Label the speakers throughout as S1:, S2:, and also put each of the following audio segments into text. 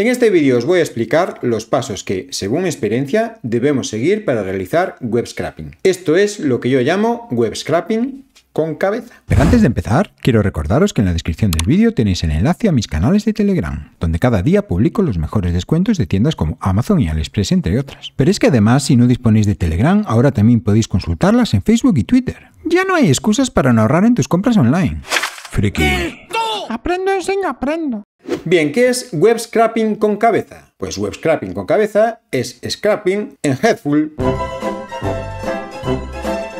S1: En este vídeo os voy a explicar los pasos que, según mi experiencia, debemos seguir para realizar web scrapping. Esto es lo que yo llamo web scrapping con cabeza.
S2: Pero antes de empezar, quiero recordaros que en la descripción del vídeo tenéis el enlace a mis canales de Telegram, donde cada día publico los mejores descuentos de tiendas como Amazon y AliExpress, entre otras. Pero es que además, si no disponéis de Telegram, ahora también podéis consultarlas en Facebook y Twitter. Ya no hay excusas para no ahorrar en tus compras online. Friki.
S3: Aprendo, enseño, aprendo.
S1: Bien, ¿qué es web scrapping con cabeza? Pues web scrapping con cabeza es scrapping en headful.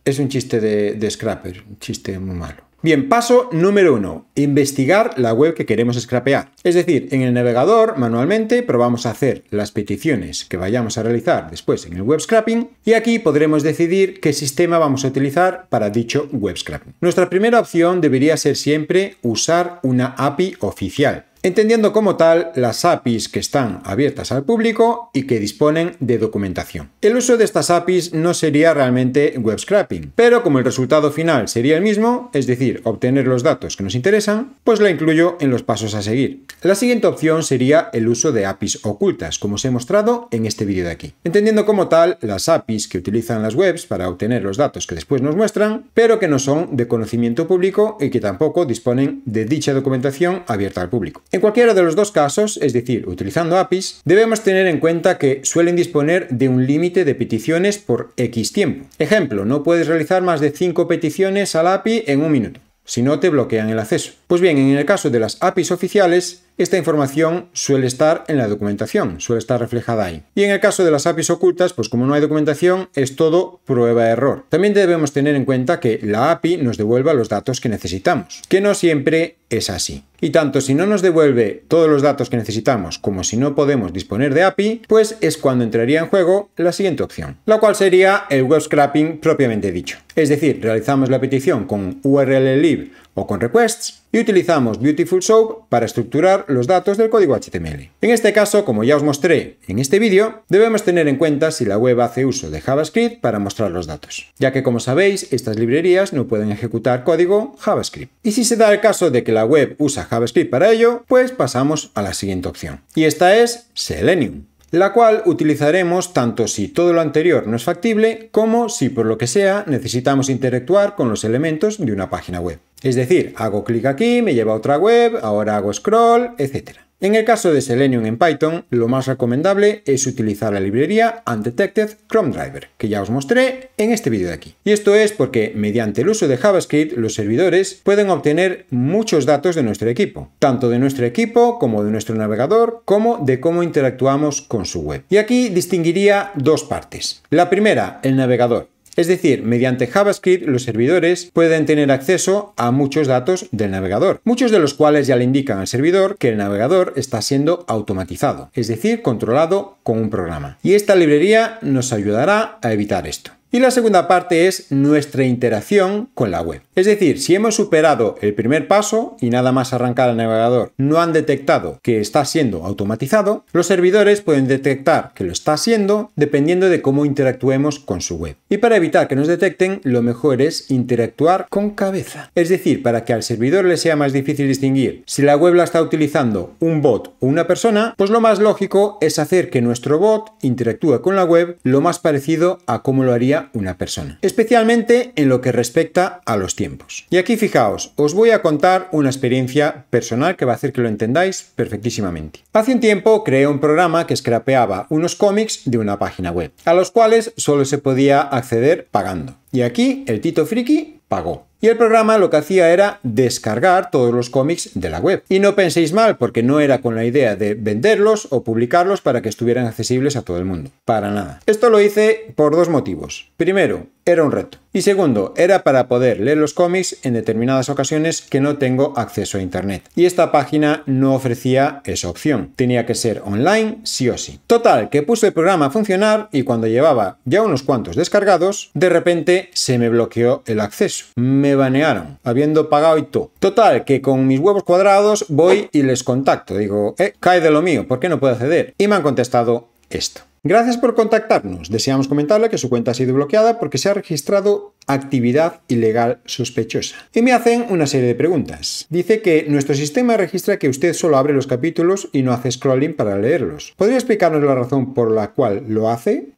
S1: Es un chiste de, de scrapper, un chiste muy malo. Bien, paso número uno, investigar la web que queremos scrapear. Es decir, en el navegador manualmente probamos a hacer las peticiones que vayamos a realizar después en el web scrapping y aquí podremos decidir qué sistema vamos a utilizar para dicho web scrapping. Nuestra primera opción debería ser siempre usar una API oficial entendiendo como tal las APIs que están abiertas al público y que disponen de documentación. El uso de estas APIs no sería realmente web scrapping, pero como el resultado final sería el mismo, es decir, obtener los datos que nos interesan, pues la incluyo en los pasos a seguir. La siguiente opción sería el uso de APIs ocultas, como os he mostrado en este vídeo de aquí. Entendiendo como tal las APIs que utilizan las webs para obtener los datos que después nos muestran, pero que no son de conocimiento público y que tampoco disponen de dicha documentación abierta al público. En cualquiera de los dos casos, es decir, utilizando APIs, debemos tener en cuenta que suelen disponer de un límite de peticiones por X tiempo. Ejemplo, no puedes realizar más de 5 peticiones al API en un minuto, si no te bloquean el acceso. Pues bien, en el caso de las APIs oficiales, esta información suele estar en la documentación, suele estar reflejada ahí. Y en el caso de las APIs ocultas, pues como no hay documentación, es todo prueba-error. También debemos tener en cuenta que la API nos devuelva los datos que necesitamos, que no siempre es así. Y tanto si no nos devuelve todos los datos que necesitamos como si no podemos disponer de API, pues es cuando entraría en juego la siguiente opción, la cual sería el web scrapping propiamente dicho. Es decir, realizamos la petición con URL lib o con requests y utilizamos Beautiful Soap para estructurar los datos del código HTML. En este caso, como ya os mostré en este vídeo, debemos tener en cuenta si la web hace uso de JavaScript para mostrar los datos, ya que como sabéis, estas librerías no pueden ejecutar código JavaScript. Y si se da el caso de que la web usa JavaScript para ello, pues pasamos a la siguiente opción. Y esta es Selenium la cual utilizaremos tanto si todo lo anterior no es factible como si por lo que sea necesitamos interactuar con los elementos de una página web. Es decir, hago clic aquí, me lleva a otra web, ahora hago scroll, etc. En el caso de Selenium en Python, lo más recomendable es utilizar la librería Undetected Chrome Driver, que ya os mostré en este vídeo de aquí. Y esto es porque mediante el uso de JavaScript los servidores pueden obtener muchos datos de nuestro equipo, tanto de nuestro equipo como de nuestro navegador, como de cómo interactuamos con su web. Y aquí distinguiría dos partes. La primera, el navegador. Es decir, mediante JavaScript los servidores pueden tener acceso a muchos datos del navegador, muchos de los cuales ya le indican al servidor que el navegador está siendo automatizado, es decir, controlado con un programa. Y esta librería nos ayudará a evitar esto. Y la segunda parte es nuestra interacción con la web. Es decir, si hemos superado el primer paso y nada más arrancar el navegador no han detectado que está siendo automatizado, los servidores pueden detectar que lo está haciendo dependiendo de cómo interactuemos con su web. Y para evitar que nos detecten, lo mejor es interactuar con cabeza. Es decir, para que al servidor le sea más difícil distinguir si la web la está utilizando un bot o una persona, pues lo más lógico es hacer que nuestro bot interactúe con la web lo más parecido a cómo lo haría una persona, especialmente en lo que respecta a los tiempos. Y aquí fijaos, os voy a contar una experiencia personal que va a hacer que lo entendáis perfectísimamente. Hace un tiempo creé un programa que scrapeaba unos cómics de una página web, a los cuales solo se podía acceder pagando. Y aquí el Tito Friki pagó. Y el programa lo que hacía era descargar todos los cómics de la web. Y no penséis mal, porque no era con la idea de venderlos o publicarlos para que estuvieran accesibles a todo el mundo. Para nada. Esto lo hice por dos motivos. Primero, era un reto. Y segundo, era para poder leer los cómics en determinadas ocasiones que no tengo acceso a Internet. Y esta página no ofrecía esa opción. Tenía que ser online sí o sí. Total, que puse el programa a funcionar y cuando llevaba ya unos cuantos descargados, de repente se me bloqueó el acceso. Me banearon, habiendo pagado y todo. Total, que con mis huevos cuadrados voy y les contacto. Digo, eh, cae de lo mío, ¿por qué no puedo acceder? Y me han contestado esto. Gracias por contactarnos. Deseamos comentarle que su cuenta ha sido bloqueada porque se ha registrado actividad ilegal sospechosa. Y me hacen una serie de preguntas. Dice que nuestro sistema registra que usted solo abre los capítulos y no hace scrolling para leerlos. ¿Podría explicarnos la razón por la cual lo hace?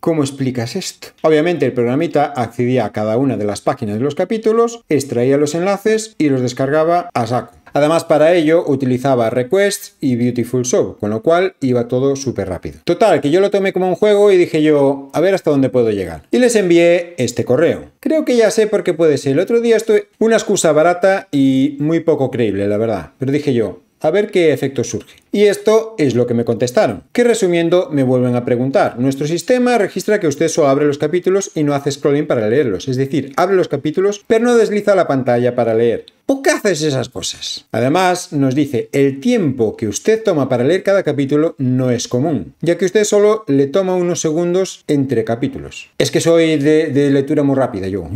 S1: ¿Cómo explicas esto? Obviamente el programita accedía a cada una de las páginas de los capítulos, extraía los enlaces y los descargaba a saco. Además, para ello utilizaba Requests y Beautiful Show, con lo cual iba todo súper rápido. Total, que yo lo tomé como un juego y dije yo, a ver hasta dónde puedo llegar. Y les envié este correo. Creo que ya sé por qué puede ser. El otro día estoy una excusa barata y muy poco creíble, la verdad. Pero dije yo, a ver qué efecto surge. Y esto es lo que me contestaron, que resumiendo me vuelven a preguntar, nuestro sistema registra que usted solo abre los capítulos y no hace scrolling para leerlos, es decir, abre los capítulos pero no desliza la pantalla para leer. ¿Por qué haces esas cosas? Además, nos dice, el tiempo que usted toma para leer cada capítulo no es común, ya que usted solo le toma unos segundos entre capítulos. Es que soy de, de lectura muy rápida yo.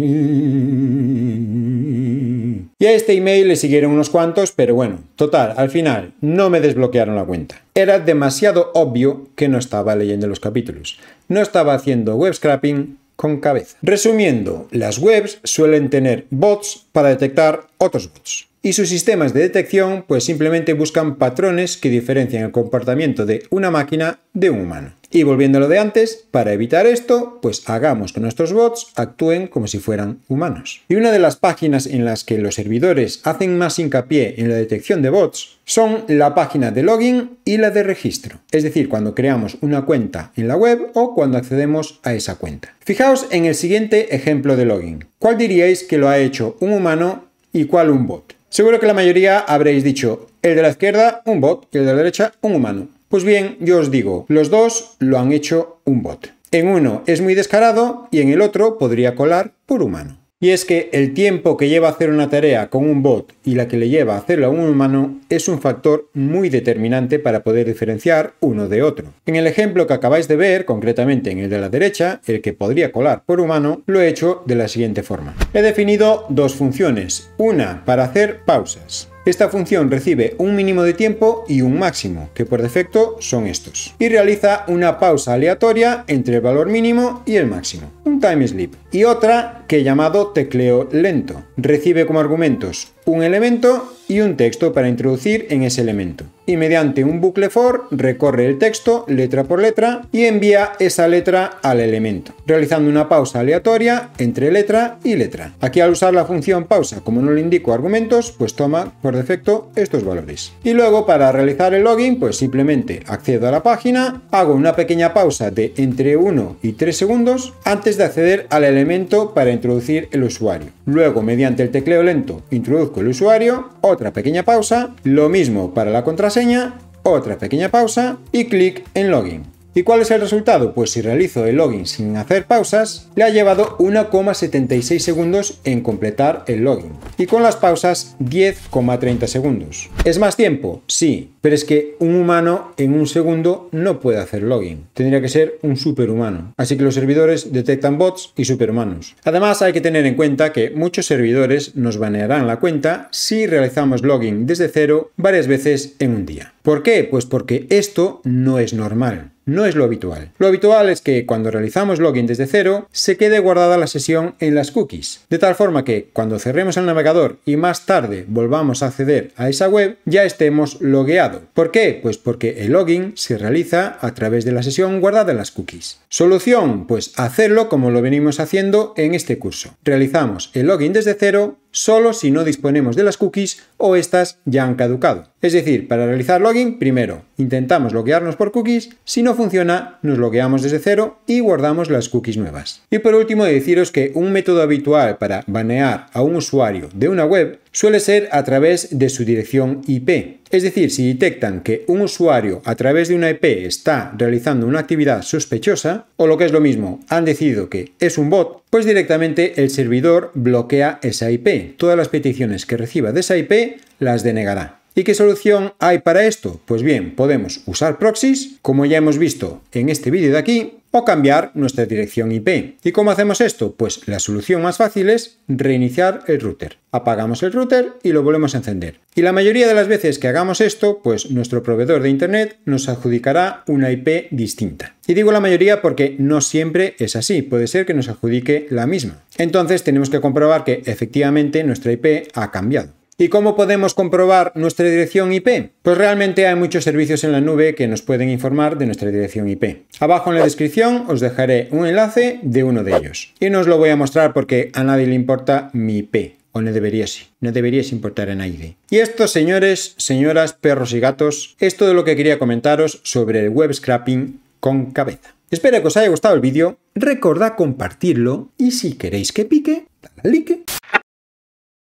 S1: Y a este email le siguieron unos cuantos, pero bueno, total, al final no me desbloquearon la cuenta. Era demasiado obvio que no estaba leyendo los capítulos. No estaba haciendo web scrapping con cabeza. Resumiendo, las webs suelen tener bots para detectar otros bots y sus sistemas de detección pues simplemente buscan patrones que diferencian el comportamiento de una máquina de un humano. Y volviendo a lo de antes, para evitar esto, pues hagamos que nuestros bots actúen como si fueran humanos. Y una de las páginas en las que los servidores hacen más hincapié en la detección de bots son la página de login y la de registro, es decir, cuando creamos una cuenta en la web o cuando accedemos a esa cuenta. Fijaos en el siguiente ejemplo de login. ¿Cuál diríais que lo ha hecho un humano y cuál un bot? Seguro que la mayoría habréis dicho, el de la izquierda un bot y el de la derecha un humano. Pues bien, yo os digo, los dos lo han hecho un bot. En uno es muy descarado y en el otro podría colar por humano. Y es que el tiempo que lleva a hacer una tarea con un bot y la que le lleva a hacerlo a un humano es un factor muy determinante para poder diferenciar uno de otro. En el ejemplo que acabáis de ver, concretamente en el de la derecha, el que podría colar por humano, lo he hecho de la siguiente forma. He definido dos funciones, una para hacer pausas esta función recibe un mínimo de tiempo y un máximo, que por defecto son estos, y realiza una pausa aleatoria entre el valor mínimo y el máximo, un time sleep, y otra que llamado tecleo lento. Recibe como argumentos un elemento y un texto para introducir en ese elemento. Y mediante un bucle for recorre el texto letra por letra y envía esa letra al elemento, realizando una pausa aleatoria entre letra y letra. Aquí al usar la función pausa, como no le indico argumentos, pues toma por defecto estos valores. Y luego para realizar el login, pues simplemente accedo a la página, hago una pequeña pausa de entre 1 y 3 segundos antes de acceder al elemento para introducir el usuario. Luego, mediante el tecleo lento, introduzco el usuario, otra pequeña pausa, lo mismo para la contraseña, otra pequeña pausa y clic en login. ¿Y cuál es el resultado? Pues si realizo el login sin hacer pausas, le ha llevado 1,76 segundos en completar el login. Y con las pausas 10,30 segundos. ¿Es más tiempo? Sí, pero es que un humano en un segundo no puede hacer login. Tendría que ser un superhumano. Así que los servidores detectan bots y superhumanos. Además hay que tener en cuenta que muchos servidores nos banearán la cuenta si realizamos login desde cero varias veces en un día. ¿Por qué? Pues porque esto no es normal no es lo habitual. Lo habitual es que cuando realizamos login desde cero, se quede guardada la sesión en las cookies, de tal forma que cuando cerremos el navegador y más tarde volvamos a acceder a esa web, ya estemos logueado. ¿Por qué? Pues porque el login se realiza a través de la sesión guardada en las cookies. Solución, pues hacerlo como lo venimos haciendo en este curso. Realizamos el login desde cero solo si no disponemos de las cookies o estas ya han caducado. Es decir, para realizar login, primero intentamos loguearnos por cookies, si no funciona, nos logueamos desde cero y guardamos las cookies nuevas. Y por último, deciros que un método habitual para banear a un usuario de una web suele ser a través de su dirección IP. Es decir, si detectan que un usuario a través de una IP está realizando una actividad sospechosa, o lo que es lo mismo, han decidido que es un bot, pues directamente el servidor bloquea esa IP. Todas las peticiones que reciba de esa IP las denegará. ¿Y qué solución hay para esto? Pues bien, podemos usar proxies, como ya hemos visto en este vídeo de aquí, o cambiar nuestra dirección IP. ¿Y cómo hacemos esto? Pues la solución más fácil es reiniciar el router. Apagamos el router y lo volvemos a encender. Y la mayoría de las veces que hagamos esto, pues nuestro proveedor de Internet nos adjudicará una IP distinta. Y digo la mayoría porque no siempre es así, puede ser que nos adjudique la misma. Entonces tenemos que comprobar que efectivamente nuestra IP ha cambiado. ¿Y cómo podemos comprobar nuestra dirección IP? Pues realmente hay muchos servicios en la nube que nos pueden informar de nuestra dirección IP. Abajo en la descripción os dejaré un enlace de uno de ellos. Y no os lo voy a mostrar porque a nadie le importa mi IP. O no deberías, no deberías importar a nadie. Y esto, señores, señoras, perros y gatos, es todo lo que quería comentaros sobre el web scrapping con cabeza. Espero que os haya gustado el vídeo, recordad compartirlo y si queréis que pique, dale like.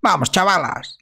S3: Vamos, chavalas.